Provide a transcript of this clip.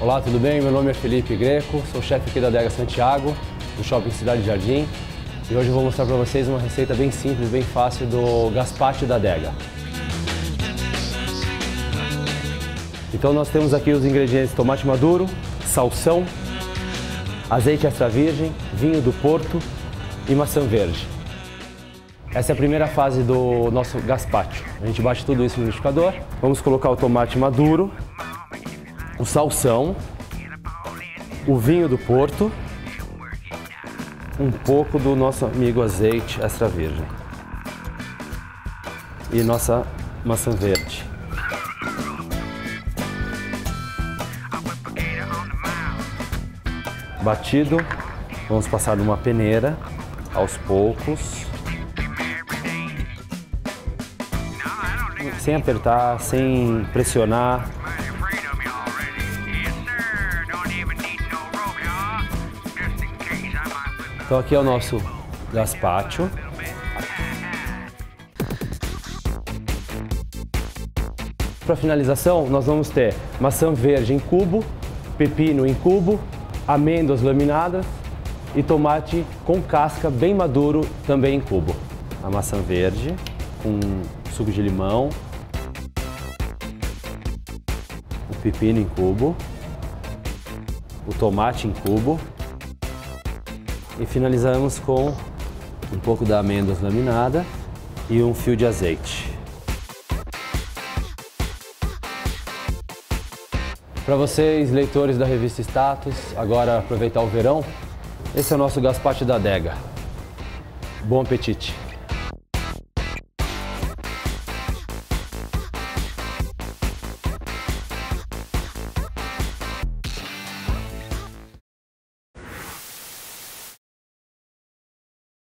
Olá, tudo bem? Meu nome é Felipe Greco, sou chefe aqui da Adega Santiago, do Shopping Cidade Jardim. E hoje eu vou mostrar para vocês uma receita bem simples, bem fácil do gazpacho da adega. Então nós temos aqui os ingredientes tomate maduro, salsão, azeite extra virgem, vinho do Porto e maçã verde. Essa é a primeira fase do nosso gazpacho. A gente bate tudo isso no liquidificador. Vamos colocar o tomate maduro, o salsão, o vinho do Porto, um pouco do nosso amigo azeite extra virgem e nossa maçã verde. Batido, vamos passar numa peneira aos poucos. Sem apertar, sem pressionar, Então aqui é o nosso gazpacho. Para finalização, nós vamos ter maçã verde em cubo, pepino em cubo, amêndoas laminadas e tomate com casca bem maduro também em cubo. A maçã verde com suco de limão, o pepino em cubo, o tomate em cubo e finalizamos com um pouco da amêndoas laminada e um fio de azeite. Para vocês, leitores da revista Status, agora aproveitar o verão, esse é o nosso gazpacho da adega. Bom apetite!